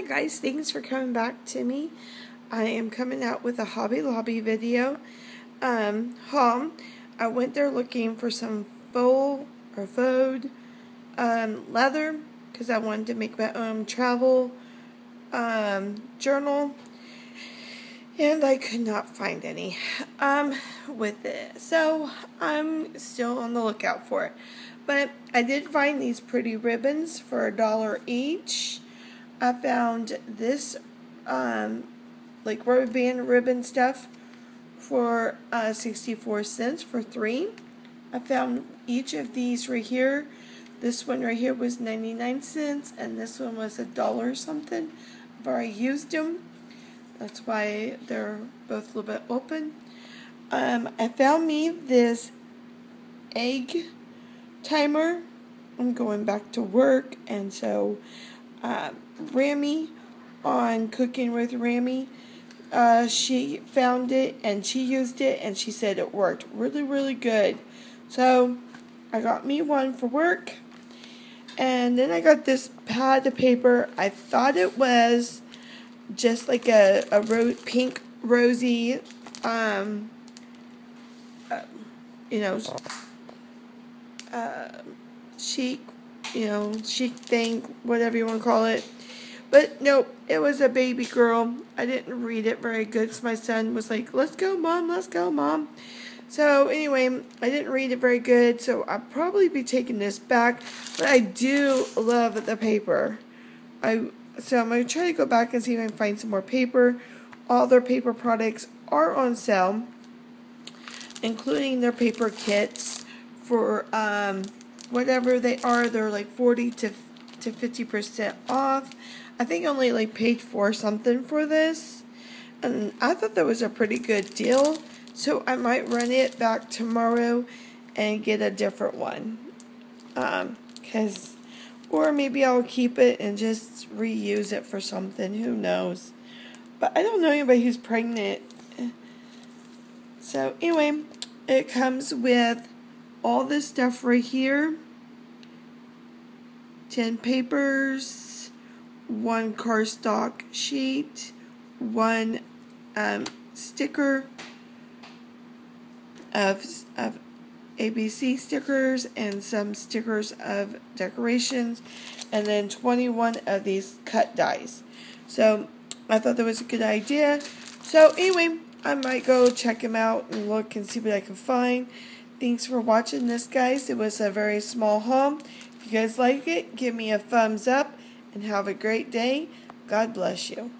Hi guys, thanks for coming back to me. I am coming out with a Hobby Lobby video. Um, haul. I went there looking for some faux or faux um, leather because I wanted to make my own travel um, journal and I could not find any um, with it. So I'm still on the lookout for it. But I did find these pretty ribbons for a dollar each. I found this um, like rubber band ribbon stuff for uh, 64 cents for three. I found each of these right here. This one right here was 99 cents and this one was a dollar something. I've already used them. That's why they're both a little bit open. Um, I found me this egg timer. I'm going back to work and so uh, Rami on Cooking with Rami. Uh, she found it and she used it and she said it worked really, really good. So I got me one for work. And then I got this pad of paper. I thought it was just like a, a ro- pink, rosy, um, uh, you know, uh, chic, you know, chic thing, whatever you want to call it. But nope, it was a baby girl. I didn't read it very good. So my son was like, let's go, mom, let's go, mom. So anyway, I didn't read it very good, so I'll probably be taking this back. But I do love the paper. I so I'm gonna try to go back and see if I can find some more paper. All their paper products are on sale, including their paper kits for um, whatever they are. They're like 40 to to 50% off. I think only like paid for something for this. And I thought that was a pretty good deal. So I might run it back tomorrow and get a different one. Um, cause, or maybe I'll keep it and just reuse it for something. Who knows? But I don't know anybody who's pregnant. So anyway, it comes with all this stuff right here. 10 papers, one cardstock sheet, one um, sticker of, of ABC stickers and some stickers of decorations, and then 21 of these cut dies. So I thought that was a good idea. So anyway, I might go check them out and look and see what I can find. Thanks for watching this, guys. It was a very small haul. If you guys like it, give me a thumbs up and have a great day. God bless you.